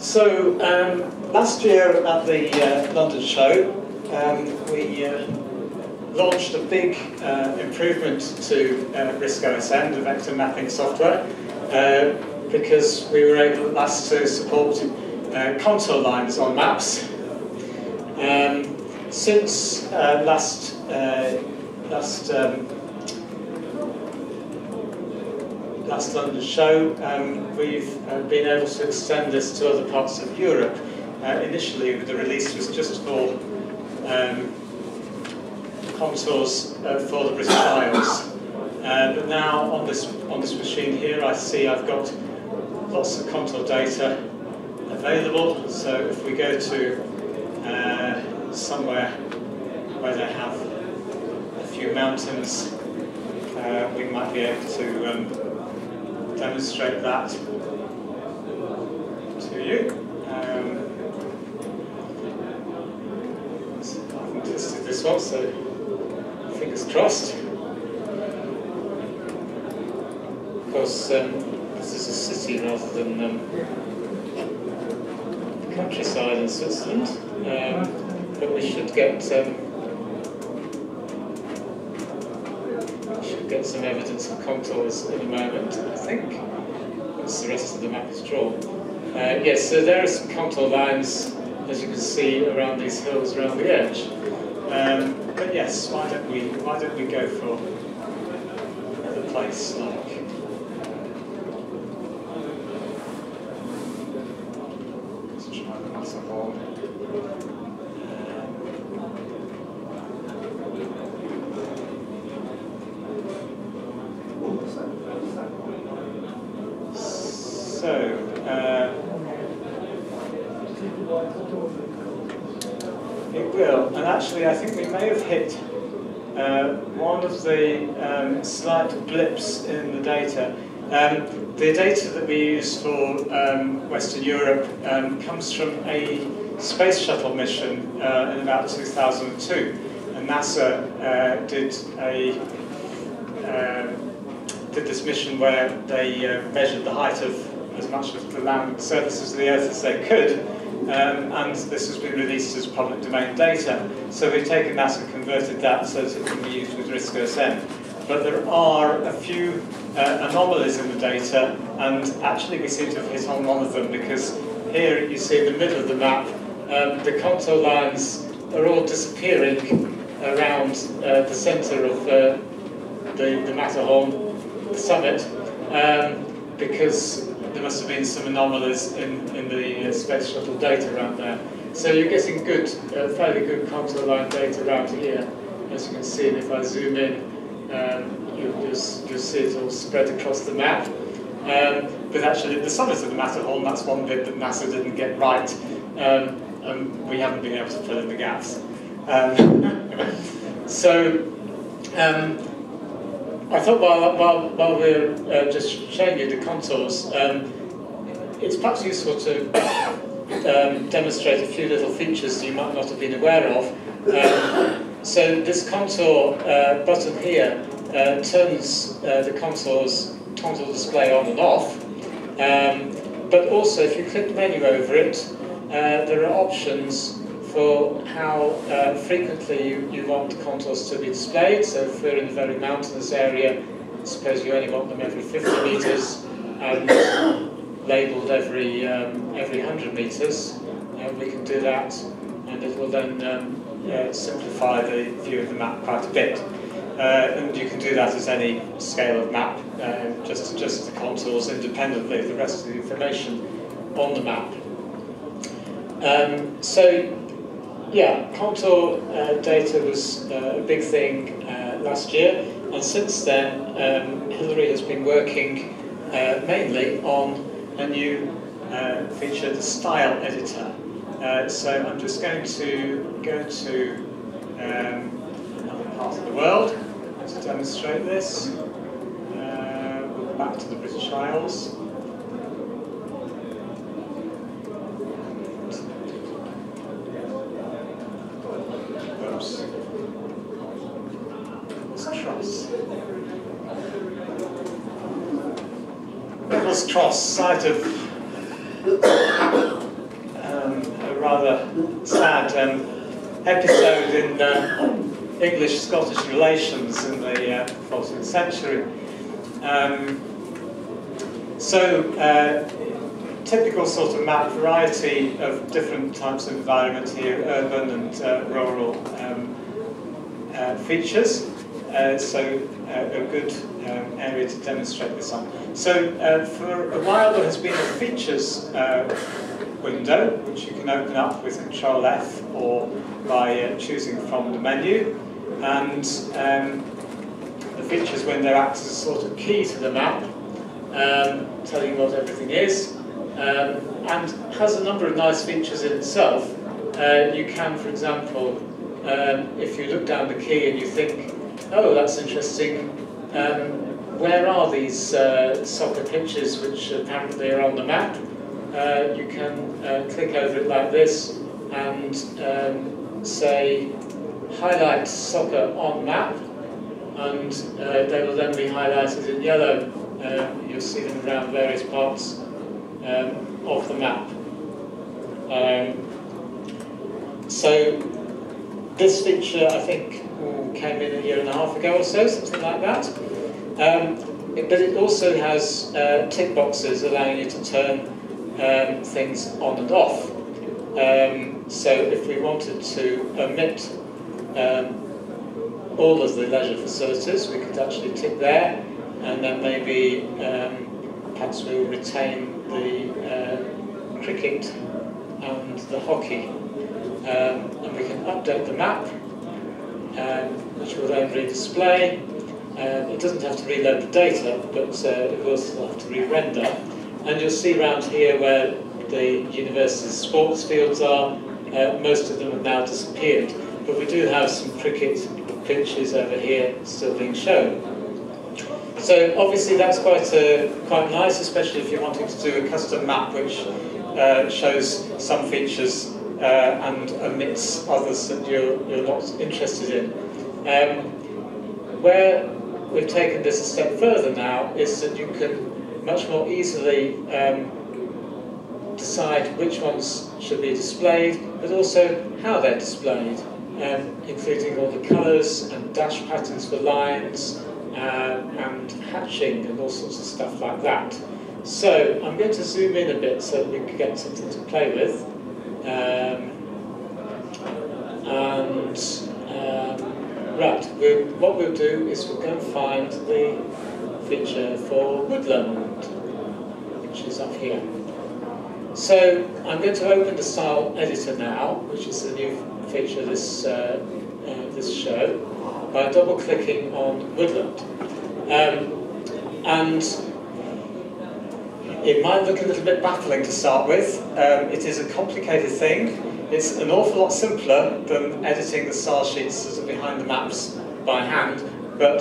So um, last year at the uh, London show, um, we uh, launched a big uh, improvement to uh, RISC OSM, the vector mapping software, uh, because we were able at last to support uh, contour lines on maps. Um, since uh, last last um, last London show, um, we've uh, been able to extend this to other parts of Europe. Uh, initially, the release was just for um, contours uh, for the British Isles. Uh, but now on this on this machine here, I see I've got lots of contour data available. So if we go to uh, somewhere where they have a few mountains, uh, we might be able to um, demonstrate that to you. Um, I haven't tested this one, so fingers crossed. Of course, um, this is a city rather than um, countryside in Switzerland, um, but we should get um, get some evidence of contours in a moment, I think, once the rest of the map is drawn. Uh, yes, so there are some contour lines, as you can see, around these hills around the edge. Um, but yes, why don't we why don't we go for another place like let's try the Matterhorn. So, uh, it will, and actually I think we may have hit uh, one of the um, slight blips in the data. Um, the data that we use for um, Western Europe um, comes from a space shuttle mission uh, in about 2002, and NASA uh, did a um, did this mission where they uh, measured the height of as much of the land surfaces of the Earth as they could, um, and this has been released as public domain data. So we've taken that and converted that so that it can be used with RISC-OSM. But there are a few uh, anomalies in the data, and actually we seem to have hit on one of them because here you see in the middle of the map, um, the contour lines are all disappearing around uh, the centre of uh, the, the Matterhorn, the summit, um, because there must have been some anomalies in, in the uh, space shuttle data around there. So you're getting good, uh, fairly good contour line data around here, as you can see. And if I zoom in, um, you, will you'll see it all spread across the map. Um, but actually, the summit of the Matterhorn, that's one bit that NASA didn't get right, um, and we haven't been able to fill in the gaps. Um, so, um, I thought while, while, while we're uh, just showing you the contours, um, it's perhaps useful to um, demonstrate a few little features you might not have been aware of. Um, so this contour uh, button here uh, turns uh, the contours contour display on and off. Um, but also, if you click the menu over it, uh, there are options for how uh, frequently you, you want contours to be displayed. So if we're in a very mountainous area, suppose you only want them every 50 metres and labelled every, um, every 100 metres, uh, we can do that and it will then um, uh, simplify the view of the map quite a bit. Uh, and you can do that as any scale of map, uh, just, just the contours independently of the rest of the information on the map. Um, so yeah, contour uh, data was uh, a big thing uh, last year, and since then, um, Hilary has been working uh, mainly on a new uh, feature, the style editor. Uh, so I'm just going to go to um, another part of the world to demonstrate this. we'll back to the British Isles. Cross, site of rather sad um, episode in uh, English-Scottish relations in the uh, 14th century. Um, so, uh, typical sort of map variety of different types of environment here, urban and uh, rural um, uh, features. Uh, so uh, a good um, area to demonstrate this on. So uh, for a while there has been a features uh, window which you can open up with Control F or by uh, choosing from the menu and um, the features window acts as a sort of key to the map um, telling what everything is um, and has a number of nice features in itself. Uh, you can, for example, um, if you look down the key and you think, oh, that's interesting, um, where are these uh, soccer pitches which apparently are on the map? Uh, you can uh, click over it like this and um, say highlight soccer on map and uh, they will then be highlighted in yellow. Uh, you'll see them around various parts um, of the map. Um, so this feature, I think, came in a year and a half ago or so, something like that. Um, it, but it also has uh, tick boxes allowing you to turn um, things on and off. Um, so if we wanted to omit um, all of the leisure facilities, we could actually tick there, and then maybe um, perhaps we'll retain the uh, cricket and the hockey. Um, and we can update the map, um, which will then redisplay. Um, it doesn't have to reload the data, but uh, it will still have to re-render. And you'll see around here where the university's sports fields are, uh, most of them have now disappeared. But we do have some cricket pitches over here still being shown. So obviously that's quite uh, quite nice, especially if you're wanting to do a custom map which uh, shows some features uh, and omits others that you're, you're not interested in. Um, where we've taken this a step further now is that you can much more easily um, decide which ones should be displayed, but also how they're displayed, um, including all the colours and dash patterns for lines, uh, and hatching and all sorts of stuff like that. So I'm going to zoom in a bit so that we can get something to play with. Um, and um, right, we'll, what we'll do is we'll go and find the feature for woodland, which is up here. So I'm going to open the style editor now, which is the new feature this, uh, uh, this show, by double clicking on woodland. Um, and it might look a little bit baffling to start with. Um, it is a complicated thing. It's an awful lot simpler than editing the style sheets that are behind the maps by hand, but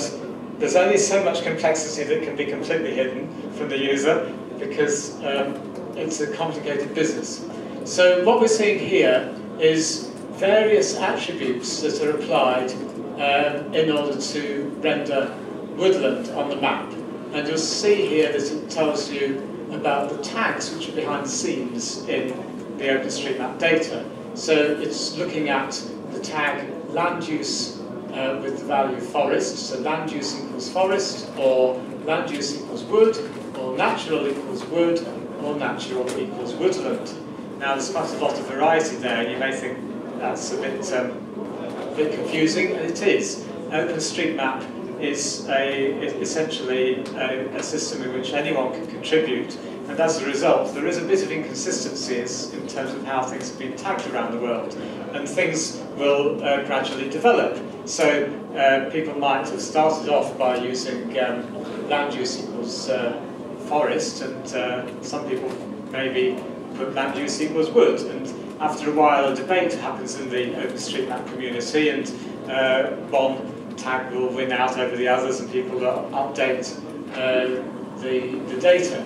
there's only so much complexity that can be completely hidden from the user because um, it's a complicated business. So what we're seeing here is various attributes that are applied um, in order to render woodland on the map. And you'll see here that it tells you about the tags which are behind the scenes in the OpenStreetMap data. So it's looking at the tag land use uh, with the value forest, so land use equals forest, or land use equals wood, or natural equals wood, or natural equals woodland. Now there's quite a lot of variety there, and you may think that's a bit, um, a bit confusing, and it is. OpenStreetMap is a, essentially a, a, system in which anyone can contribute, and as a result, there is a bit of inconsistencies in terms of how things have been tagged around the world, and things will uh, gradually develop. So uh, people might have started off by using um, land use equals uh, forest, and uh, some people maybe put land use equals wood, and after a while a debate happens in the OpenStreetMap community, and uh, one tag will win out over the others and people will update uh, the, the data.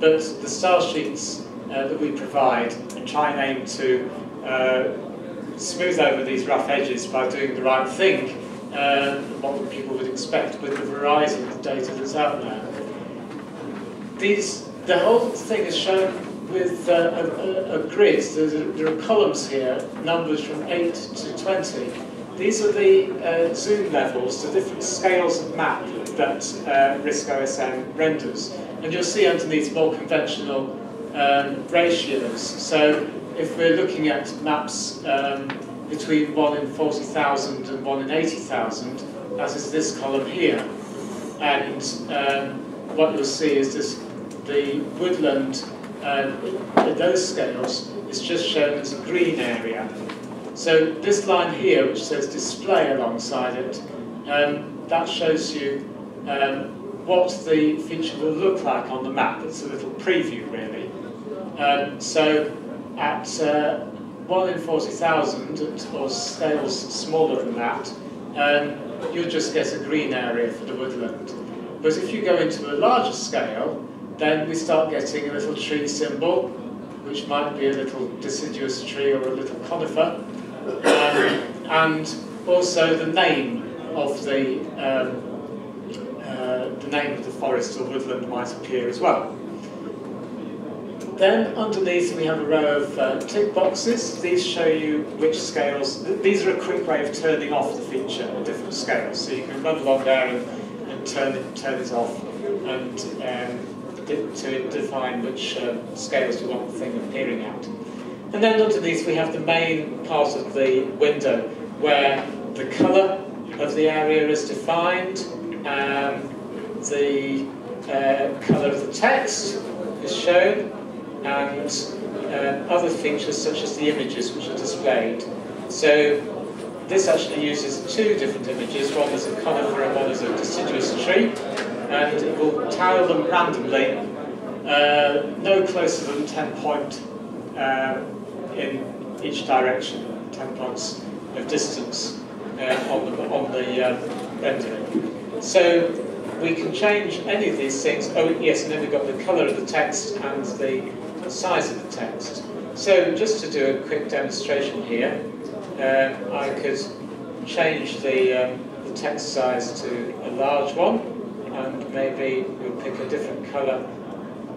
But the style sheets uh, that we provide and try and aim to uh, smooth over these rough edges by doing the right thing, uh, what people would expect with the variety of data that's out there. These, the whole thing is shown with uh, a, a, grid, there are columns here, numbers from 8 to 20. These are the uh, zoom levels, the different scales of map that uh, RISC OSM renders. And you'll see underneath more conventional um, ratios. So if we're looking at maps um, between 1 in 40,000 and 1 in 80,000, as is this column here. And um, what you'll see is this, the woodland at those scales is just shown as a green area. So this line here, which says display alongside it, um, that shows you um, what the feature will look like on the map. It's a little preview, really. Um, so at uh, 1 in 40,000, or scales smaller than that, um, you'll just get a green area for the woodland. But if you go into a larger scale, then we start getting a little tree symbol, which might be a little deciduous tree or a little conifer, um, and also the name of the um, uh, the name of the forest or woodland might appear as well. Then underneath we have a row of uh, tick boxes. These show you which scales, these are a quick way of turning off the feature at different scales. So you can run along there and, and turn, it, turn it off and um, to define which uh, scales you want the thing appearing at. And then underneath we have the main part of the window where the colour of the area is defined, um, the uh, colour of the text is shown, and uh, other features such as the images which are displayed. So this actually uses two different images, one is a conifer and one is a deciduous tree, and will tile them randomly, uh, no closer than 10 point uh, in each direction, 10 points of distance uh, on the, on the uh, rendering. So we can change any of these things. Oh yes, and then we've got the colour of the text and the size of the text. So just to do a quick demonstration here, um, I could change the, um, the text size to a large one, and maybe we'll pick a different colour,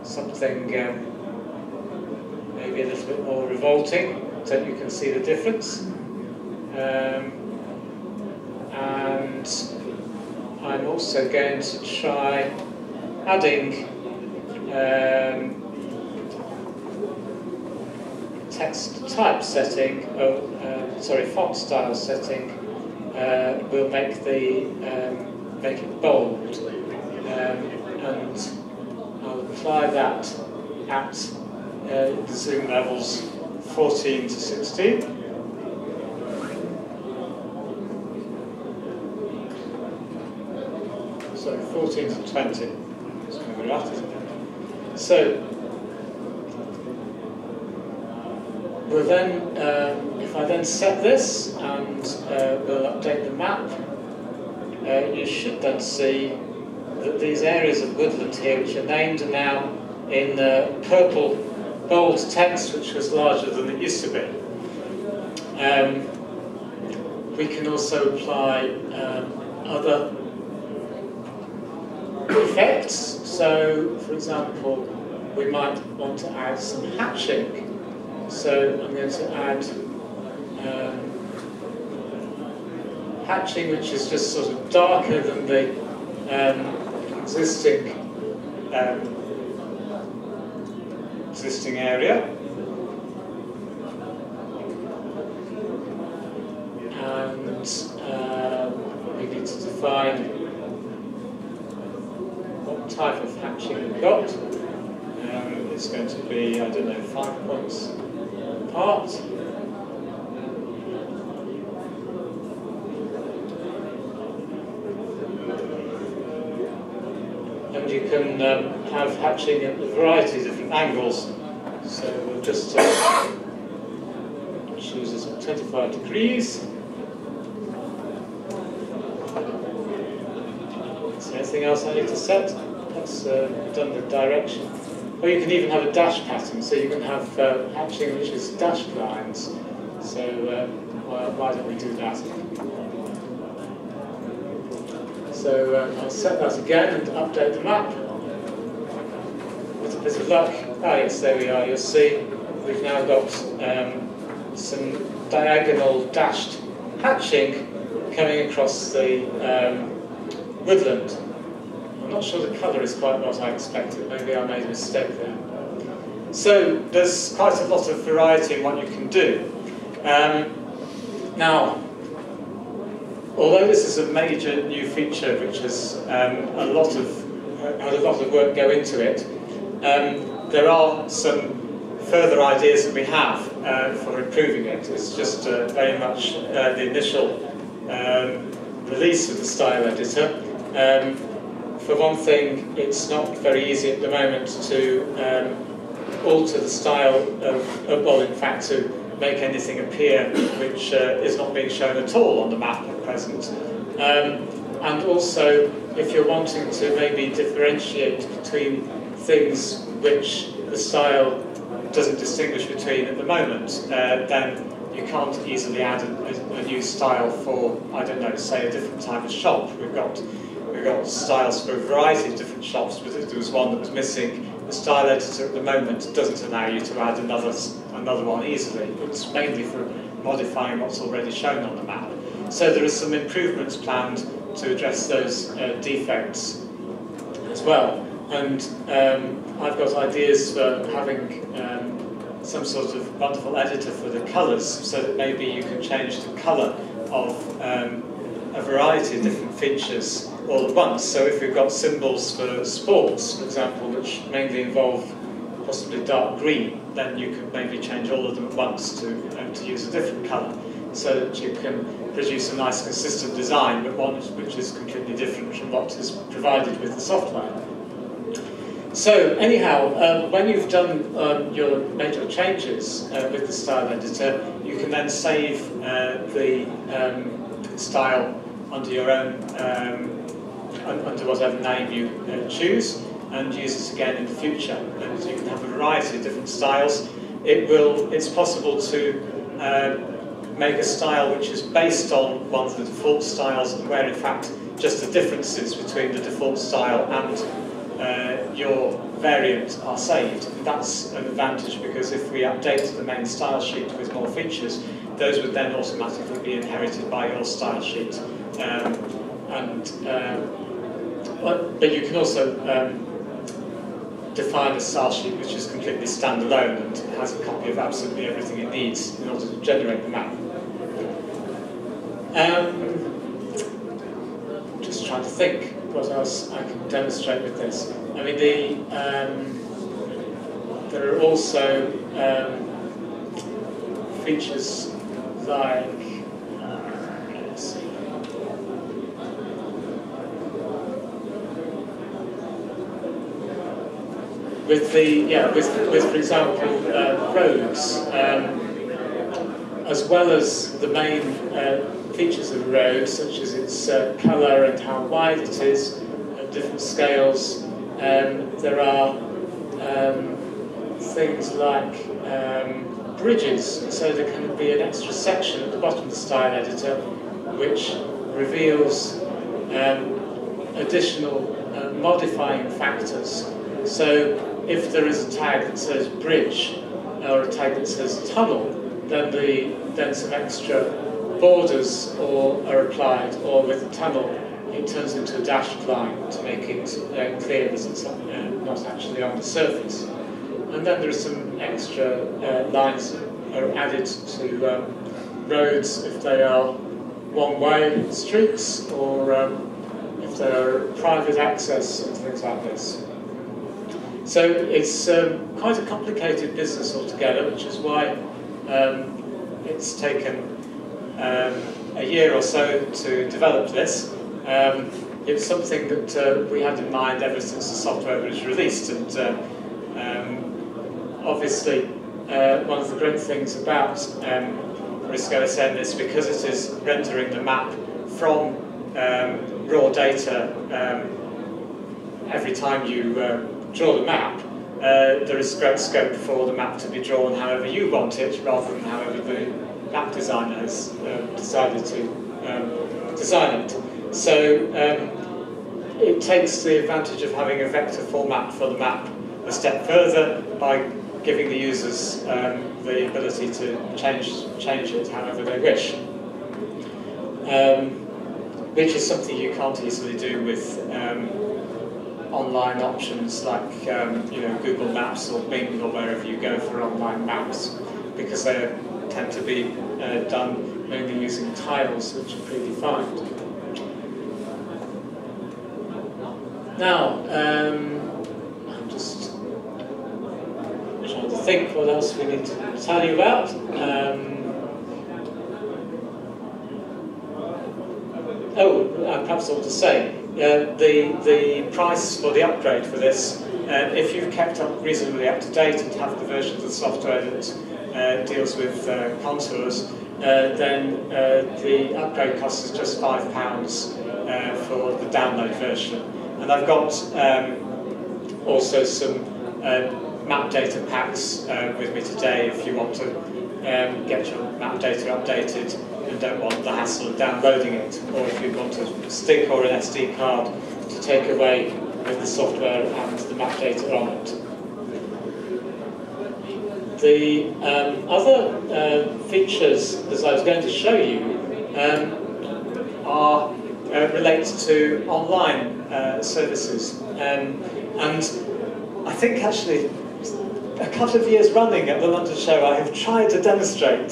something um, maybe a little bit more revolting, so you can see the difference. Um, and I'm also going to try adding um, text type setting, oh, uh, sorry, font style setting, uh, will make the um, make it bold, um, and I'll apply that at uh, the zoom levels 14 to 16. So 14 to 20. It's going to be right, So We'll then, um, if I then set this and uh, we'll update the map, uh, you should then see that these areas of woodland here, which are named, now in uh, purple bold text, which was larger than it used to be. Um, we can also apply um, other effects. So, for example, we might want to add some hatching so I'm going to add um, hatching, which is just sort of darker than the um, existing um, existing area. And uh, we need to define what type of hatching we've got. Um, it's going to be, I don't know, five points apart. Can um, have hatching at a variety of different angles. So we'll just uh, choose this at 25 degrees. Is there anything else I need to set? That's uh, done the direction. Or you can even have a dash pattern, so you can have uh, hatching which is dashed lines. So uh, why don't we do that? So uh, I'll set that again and update the map. With a bit of luck, Ah yes, there we are. You'll see we've now got um, some diagonal dashed hatching coming across the um, woodland. I'm not sure the colour is quite what I expected. Maybe I made a mistake there. So there's quite a lot of variety in what you can do. Um, now, although this is a major new feature which has um, a lot of had a lot of work go into it, um, there are some further ideas that we have uh, for improving it. It's just uh, very much uh, the initial um, release of the style editor. Um, for one thing, it's not very easy at the moment to um, alter the style of, well, in fact, to make anything appear which uh, is not being shown at all on the map at present. Um, and also, if you're wanting to maybe differentiate between things which the style doesn't distinguish between at the moment, uh, then you can't easily add a, a, new style for, I don't know, say a different type of shop. We've got we've got styles for a variety of different shops, but if there was one that was missing, the style editor at the moment doesn't allow you to add another another one easily. It's mainly for modifying what's already shown on the map. So there are some improvements planned to address those uh, defects as well. And um, I've got ideas for having um, some sort of wonderful editor for the colours so that maybe you can change the colour of um, a variety of different features all at once. So if we've got symbols for sports, for example, which mainly involve possibly dark green, then you could maybe change all of them at once to, um, to use a different colour so that you can produce a nice consistent design but one which is completely different from what is provided with the software. So anyhow, um, when you've done um, your major changes uh, with the style editor, you can then save uh, the um, style under your own, um, under whatever name you uh, choose, and use it again in the future. And you can have a variety of different styles. It will, it's possible to uh, make a style which is based on one of the default styles, where in fact just the differences between the default style and uh, your variant are saved. And that's an advantage because if we update the main style sheet with more features, those would then automatically be inherited by your style sheet. Um, and uh, but you can also um, define a style sheet which is completely standalone and has a copy of absolutely everything it needs in order to generate the map. Um, just trying to think what else I can demonstrate with this. I mean, the um, there are also um, features like with the yeah with, with for example uh, roads um, as well as the main uh, features of a road such as its uh, colour and how wide it is at different scales um, there are um, things like um, bridges. So there can be an extra section at the bottom of the style editor which reveals um, additional uh, modifying factors so if there is a tag that says bridge or a tag that says tunnel, then the then some extra borders or are applied, or with the tunnel, it turns into a dashed line to make it uh, clear that it's uh, not actually on the surface. And then there are some extra uh, lines that are added to um, roads if they are one-way streets or um, if they are private access and things like this. So it's um, quite a complicated business altogether, which is why um, it's taken um, a year or so to develop this. Um, it's something that uh, we had in mind ever since the software was released, and uh, um, obviously uh, one of the great things about um, RiscOSM is because it is rendering the map from um, raw data every time you uh, draw the map, uh, there is great scope for the map to be drawn however you want it, rather than however the map designer has uh, decided to um, design it. So um, it takes the advantage of having a vector format for the map a step further by giving the users um, the ability to change, change it however they wish. Um, which is something you can't easily do with um, online options like um, you know Google Maps or Bing or wherever you go for online maps, because they tend to be uh, done mainly using tiles which are predefined. Now, um, I'm just trying to think what else we need to tell you about. Um, oh, uh, perhaps I ought to say, uh, the, the price for the upgrade for this, uh, if you've kept up reasonably up to date and have the version of the software that uh, deals with uh, contours, uh, then uh, the upgrade cost is just £5 uh, for the download version. And I've got um, also some uh, map data packs uh, with me today if you want to um, get your map data updated don't want the hassle of downloading it, or if you want a stick or an SD card to take away with the software and the map data on it. The um, other uh, features that I was going to show you um, are uh, relate to online uh, services. Um, and I think actually a couple of years running at the London Show I have tried to demonstrate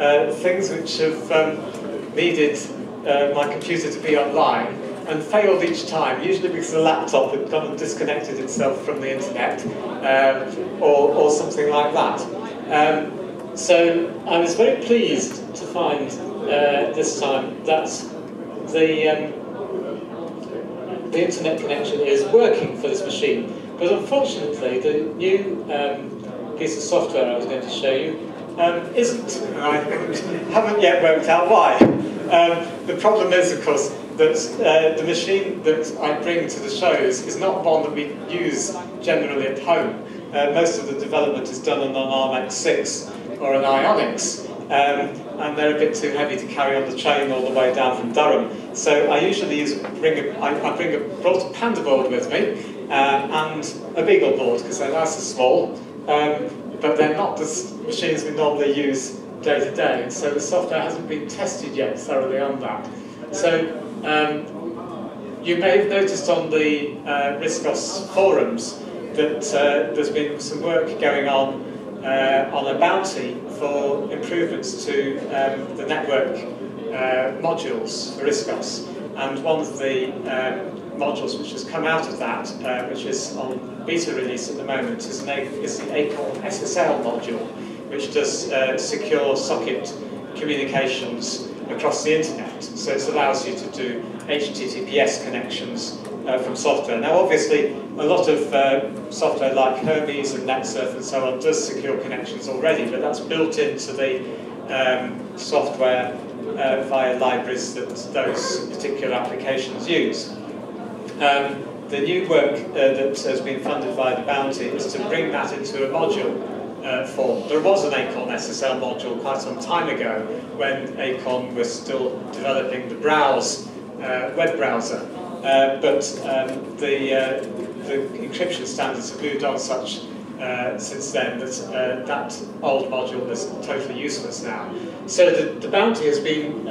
uh, things which have um, needed uh, my computer to be online and failed each time, usually because the laptop had kind of disconnected itself from the internet um, or, or something like that. Um, so I was very pleased to find uh, this time that the, um, the internet connection is working for this machine. But unfortunately, the new um, piece of software I was going to show you um, isn't, I haven't yet worked out why. Um, the problem is, of course, that uh, the machine that I bring to the shows is not one that we use generally at home. Uh, most of the development is done on an ARMX6 or an Ionix, um, and they're a bit too heavy to carry on the train all the way down from Durham. So I usually use bring a, I, I bring a brought a PandaBoard with me uh, and a BeagleBoard because they're nice and small, um, but they're not the machines we normally use day to day, so the software hasn't been tested yet thoroughly on that. So um, you may have noticed on the uh, RISCOS forums that uh, there's been some work going on uh, on a bounty for improvements to um, the network uh, modules for RISCOS. And one of the um, modules which has come out of that, uh, which is on beta release at the moment, is, an, is the Acorn SSL module, which does uh, secure socket communications across the internet. So it allows you to do HTTPS connections uh, from software. Now obviously a lot of uh, software like Hermes and NetSurf and so on does secure connections already, but that's built into the um, software uh, via libraries that those particular applications use. Um, the new work uh, that has been funded by the Bounty is to bring that into a module uh, form. There was an Acorn SSL module quite some time ago when Acorn was still developing the Browse uh, web browser. Uh, but um, the, uh, the encryption standards have moved on such uh, since then that uh, that old module is totally useless now. So the, the bounty has been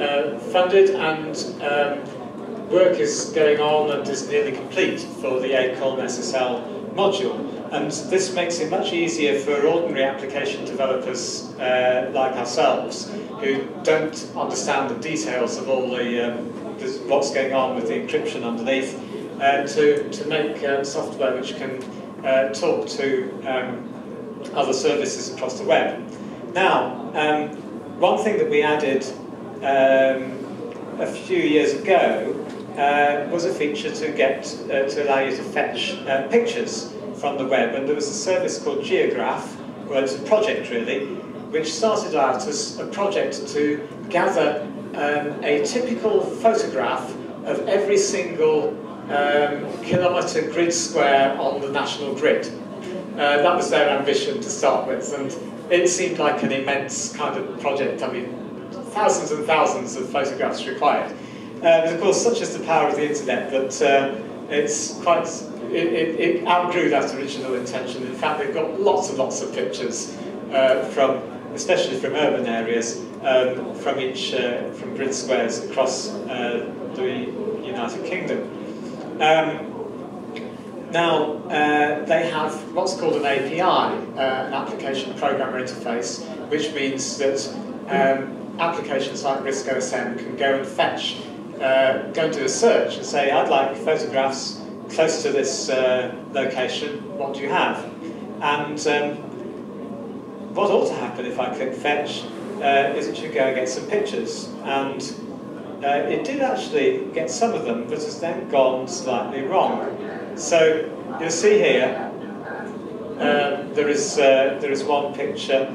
funded and um, work is going on and is nearly complete for the Acorn SSL module. And this makes it much easier for ordinary application developers uh, like ourselves who don't understand the details of all the um, what's going on with the encryption underneath uh, to, to make uh, software which can uh, talk to um, other services across the web. Now, um, one thing that we added um, a few years ago uh, was a feature to get uh, to allow you to fetch uh, pictures from the web, and there was a service called Geograph, well, it's a project really, which started out as a project to gather um, a typical photograph of every single um, kilometre grid square on the national grid. Uh, that was their ambition to start with, and it seemed like an immense kind of project. I mean, thousands and thousands of photographs required. Uh, but of course, such is the power of the internet that uh, it's quite it, it, it, outgrew that original intention. In fact, they've got lots and lots of pictures uh, from, especially from urban areas, um, from each uh, from grid squares across uh, the United Kingdom. Um, now, uh, they have what's called an API, an application programmer interface, which means that um, applications like RISC-OSM can go and fetch, uh, go and do a search and say, I'd like photographs close to this uh, location, what do you have? And um, what ought to happen if I click fetch uh, is it should go and get some pictures. And uh, it did actually get some of them, but has then gone slightly wrong. So you'll see here, um, there, is, uh, there is one picture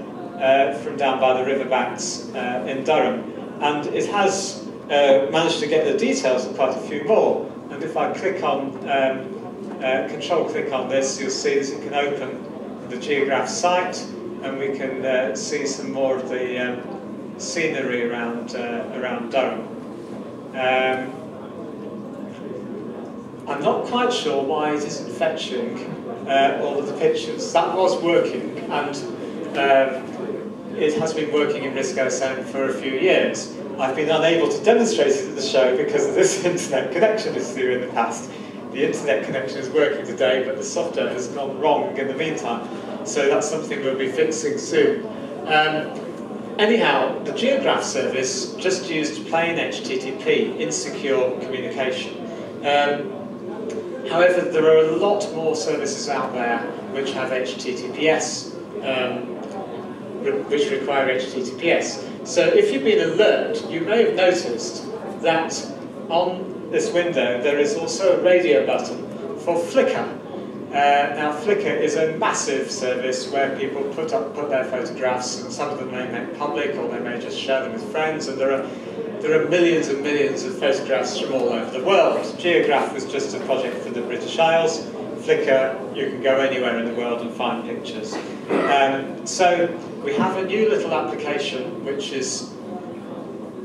from down by the riverbanks in Durham, and it has uh, managed to get the details of quite a few more. And if I click on, um, uh, control click on this, you'll see that it can open the Geograph site, and we can uh, see some more of the um, scenery around, around Durham. Um, I'm not quite sure why it isn't fetching uh, all of the pictures. That was working, and um, it has been working in RISC-OSM for a few years. I've been unable to demonstrate it at the show because of this internet connection issue in the past. The internet connection is working today, but the software has gone wrong in the meantime. So that's something we'll be fixing soon. Um, anyhow, the Geograph service just used plain HTTP, insecure communication. Um, However, there are a lot more services out there which have HTTPS, um, which require HTTPS. So if you've been alert, you may have noticed that on this window there is also a radio button for Flickr. Uh, now Flickr is a massive service where people put up put their photographs and some of them may make public or they may just share them with friends and there are there are millions and millions of photographs from all over the world. Geograph was just a project for the British Isles. Flickr, you can go anywhere in the world and find pictures. Um, so we have a new little application which is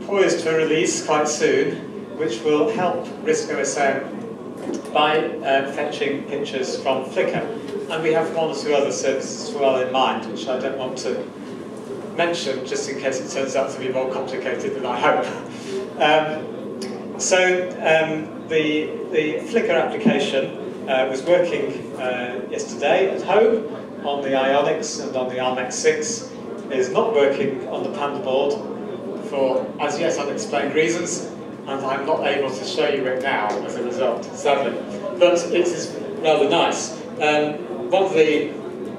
poised for release quite soon, which will help RISC-OSM by uh, fetching pictures from Flickr. And we have one or two other services as well in mind, which I don't want to mention just in case it turns out to be more complicated than I hope. Um, so um, the, the Flickr application uh, was working uh, yesterday at home on the Ionix and on the ARMX6. is not working on the PandaBoard for as yet unexplained reasons, and I'm not able to show you it now as a result, sadly. But it is rather nice. Um, one of the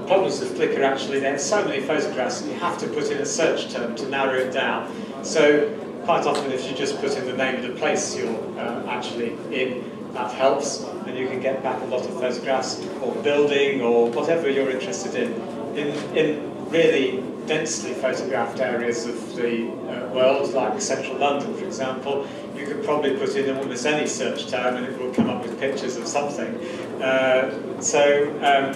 problems with Flickr actually, there are so many photographs you have to put in a search term to narrow it down. So quite often if you just put in the name of the place you're uh, actually in, that helps, and you can get back a lot of photographs, or building, or whatever you're interested in. In, in really densely photographed areas of the uh, world, like central London, for example, you could probably put in almost any search term and it will come up with pictures of something. Uh, so um,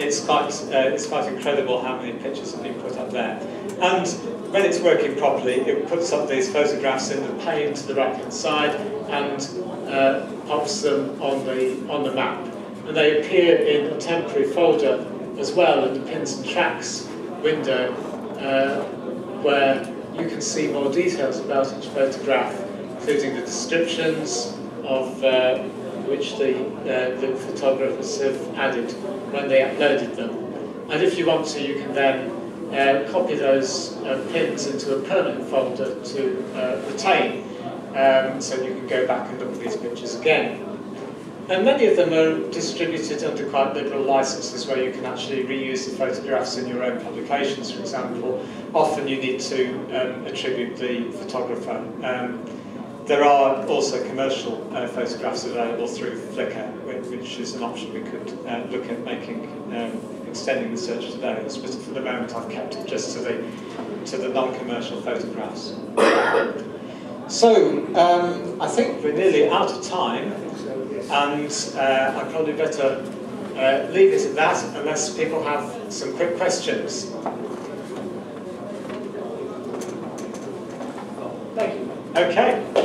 it's quite, uh, it's quite incredible how many pictures have been put up there. And when it's working properly, it puts up these photographs in the pane to the right-hand side and uh, pops them on the, on the map. And they appear in a temporary folder as well in the pins and tracks window uh, where you can see more details about each photograph, including the descriptions of uh, which the, uh, the photographers have added when they uploaded them. And if you want to, you can then uh, copy those uh, pins into a permanent folder to uh, retain, um, so you can go back and look at these pictures again. And many of them are distributed under quite liberal licenses where you can actually reuse the photographs in your own publications, for example. Often you need to um, attribute the photographer. Um, there are also commercial uh, photographs available through Flickr, which is an option we could uh, look at making, um, extending the search to those. But for the moment, I've kept it just to the to the non-commercial photographs. so um, I think we're nearly out of time, and uh, I probably better uh, leave it at that, unless people have some quick questions. Thank you. Okay.